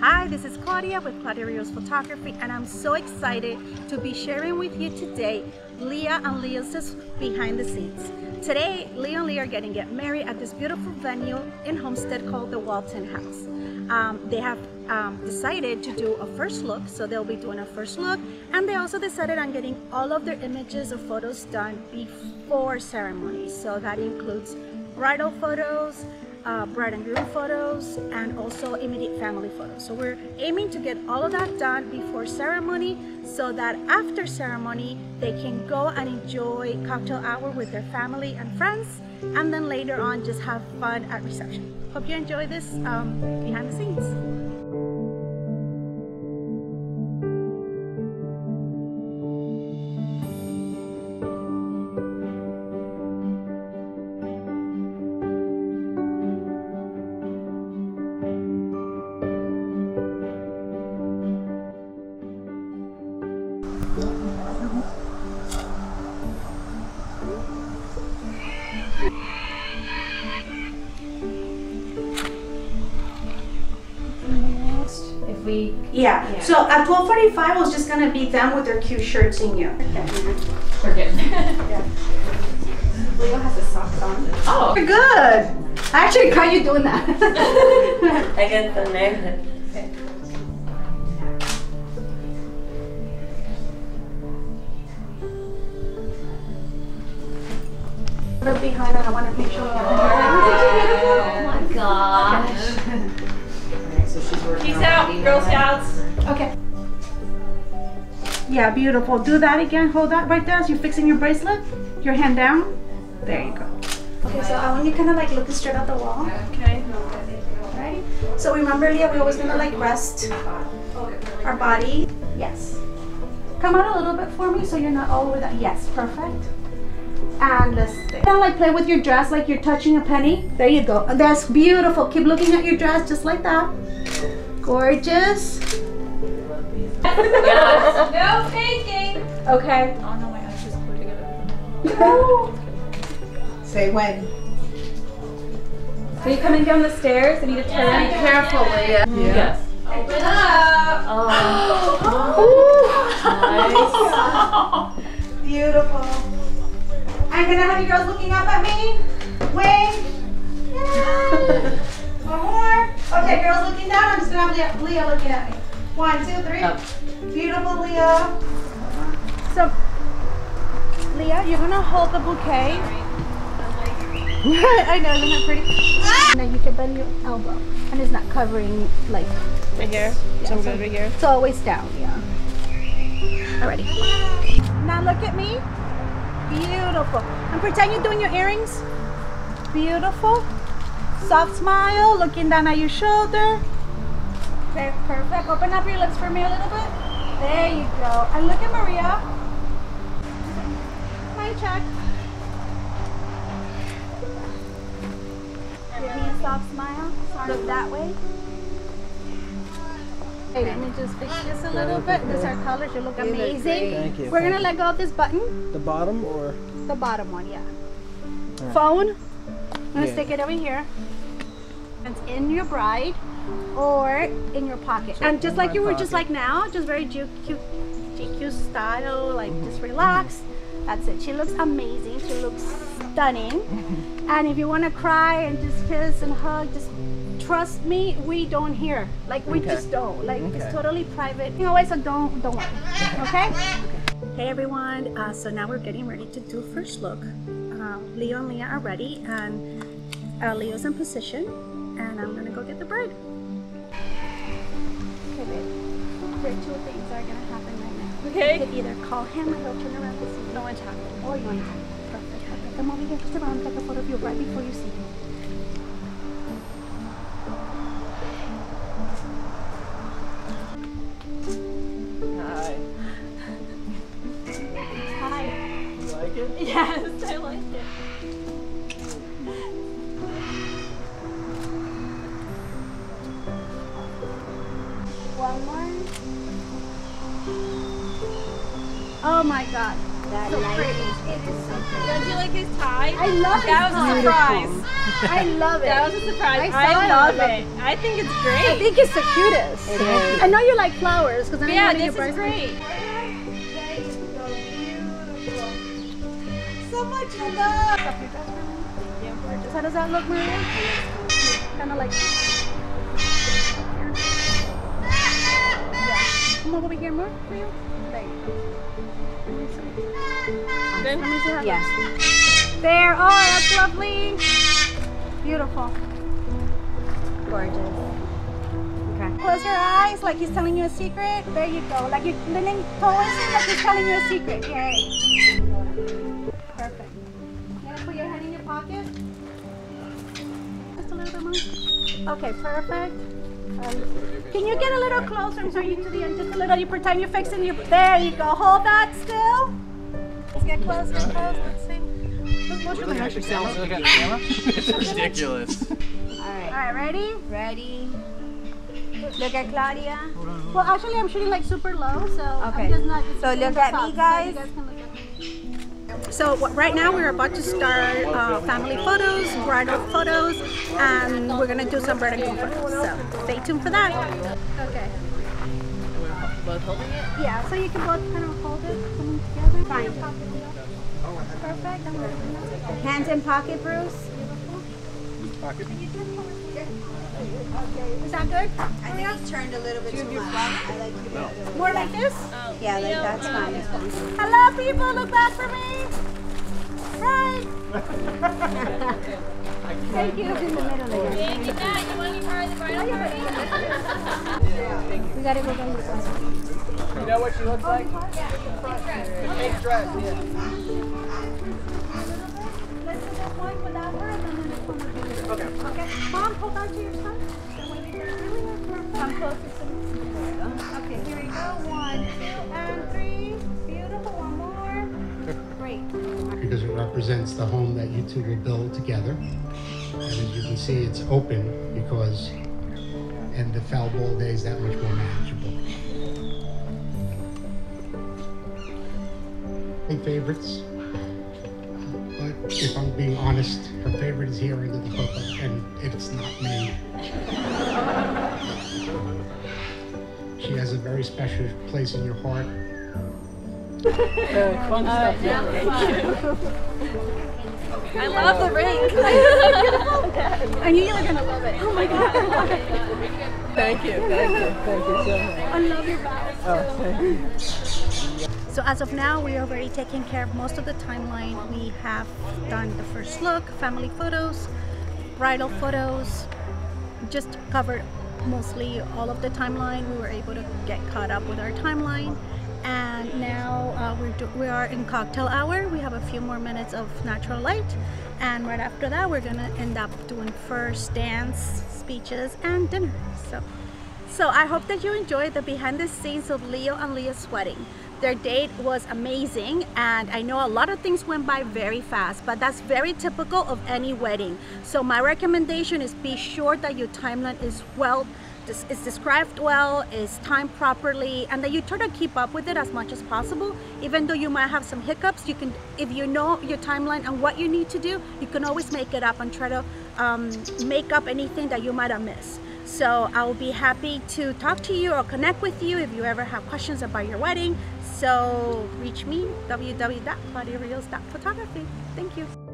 Hi, this is Claudia with Claudia Rios Photography, and I'm so excited to be sharing with you today Leah and Leo's behind the scenes. Today, Leo and Leah are getting get married at this beautiful venue in Homestead called the Walton House. Um, they have um, decided to do a first look, so they'll be doing a first look, and they also decided on getting all of their images or photos done before ceremony. So that includes bridal photos, uh, bride and groom photos and also immediate family photos. So we're aiming to get all of that done before ceremony so that after ceremony they can go and enjoy cocktail hour with their family and friends and then later on just have fun at reception. Hope you enjoy this um, behind the scenes. We, Yeah. Yeah. So at 12:45 I was just gonna be them with their cute shirts in you. we're good. Leo has his socks on. Oh. You're good. I actually caught you doing that. I get the neighborhood. Look behind and I want to make sure. Oh my gosh. So she's working Peace on out, email Girl. Scouts. Okay. Yeah, beautiful. Do that again. Hold that right there as you're fixing your bracelet. Your hand down. There you go. Okay, so I want you kind of like looking straight at the wall. Okay. Right? So remember, Leah, we always gonna like rest our body. Yes. Come out a little bit for me so you're not all over that. Yes, perfect. And let's stay. Kind of like play with your dress like you're touching a penny. There you go. That's beautiful. Keep looking at your dress just like that. Gorgeous. Yes. No faking. Okay. Oh no, my eyes just glued together. Say when. Are you coming down the stairs? I need to turn. Be careful, Leah. Yes. Open up. Oh. Beautiful. I'm gonna have you girls looking up at me. Wing. Yeah. One more. Okay, girls looking down. I'm just gonna have Leah, Leah looking at me. One, two, three. Up. Beautiful, Leah. So, Leah, you're gonna hold the bouquet. I know, isn't it pretty? Ah! And then you can bend your elbow, and it's not covering like. Right here. So I'm good right here. It's always down, yeah. Alrighty. Now look at me. Beautiful. And pretend you're doing your earrings. Beautiful. Soft smile, looking down at your shoulder. Okay, perfect. Open up your lips for me a little bit. There you go. And look at Maria. My check. Give me a soft smile. Look that way. Okay, let me just fix this a little bit. These are colors. You look amazing. Thank you. We're gonna let go of this button. The bottom or? The bottom one, yeah. Phone. I'm gonna Yeah. stick it over here. In your bride or in your pocket. And just like you were just like now, just very GQ, GQ style, like just relax. That's it. She looks amazing. She looks stunning. and if you want to cry and just kiss and hug, just trust me, we don't hear. Like we Okay. just don't. Like it's totally private. You know, so don't don't worry. Okay? Hey everyone. Uh, so now we're getting ready to do first look. Uh, Leo and Leah are ready, and uh, Leo's in position, and I'm gonna go get the bread. Okay, babe. There are two things that are gonna happen right now. Okay. You can either call him or he'll turn around and see. No one talking. Or you want to Perfect. Perfect. Come over here, just around, take a photo of you right before you see him. Oh my god. That so pretty. It is so pretty. Don't you like his tie? I love it. That was a surprise. I love it. That was a surprise. I I, saw it. love it. I think it's great. I think it's the cutest. It is. I know you like flowers because I know yeah, one of your this is great. So much love. How does that look, Maria? Kind of like. Come over here more for you. There you go. Good. Let me see how it Yes. There. Oh, that's lovely. Beautiful. Gorgeous. Okay. Close your eyes like he's telling you a secret. There you go. Like you're leaning towards him like he's telling you a secret. Yay. Perfect. You gonna put your hand in your pocket? Just a little bit more. Okay, perfect. Um, can you get a little closer? I'm sorry, you to the end. Just a little. You pretend you're fixing your. There you go. Hold that still. Let's get closer Get close. Let's see. Look, what's your hand? Look at the camera. It's ridiculous. All All right. right, ready? Ready? Look at Claudia. Well, actually, I'm shooting like super low, so Okay. I'm just not. So look at me, guys. So wh- right now we're about to start uh, family photos, bridal photos, and we're gonna do some vertical photos. So stay tuned for that. Okay. We're Both holding it? Yeah. So you can both kind of hold it coming together. Fine. Perfect. Hands in pocket, Bruce. Is that good? I think it's turned a little bit too much. I like to More like this? Yeah, like that's fine. Hello, people. Look back for me. Hi. Thank you. In the middle again. Thank you, Matt. You want to be part of the bridal party? We gotta go down this way. You know what she looks like? Oh, the pink dress, yeah. Let's do this one without her and then this one with you. Okay. Okay. Mom, hold on to your son. That way you're really perfect. Come closer to me. Okay, here we go. One, two, and three. Beautiful. One more. Great. because it represents the home that you two will build together. And as you can see, it's open because in the foul ball days, that much more manageable. My favorites, but if I'm being honest, her favorite is here under the hook, and it's not me. She has a very special place in your heart. Fun stuff. I love the ring. I knew you were gonna love it. Oh my god. Thank you. Thank you. Thank you so much. I love your vows. Oh, thank you. So as of now, we are already taking care of most of the timeline. We have done the first look, family photos, bridal photos, just covered mostly all of the timeline. We were able to get caught up with our timeline. And now uh, we're do- we are in cocktail hour. We have a few more minutes of natural light. And right after that, we're gonna end up doing first dance, speeches, and dinner. So so I hope that you enjoyed the behind the scenes of Leo and Leah's wedding. Their date was amazing and I know a lot of things went by very fast, but that's very typical of any wedding. So my recommendation is be sure that your timeline is well is described well, is timed properly, and that you try to keep up with it as much as possible. Even though you might have some hiccups, you can, if you know your timeline and what you need to do, you can always make it up and try to um, make up anything that you might have missed. So I will be happy to talk to you or connect with you if you ever have questions about your wedding. So reach me, www.claudiarios.photography. Thank you.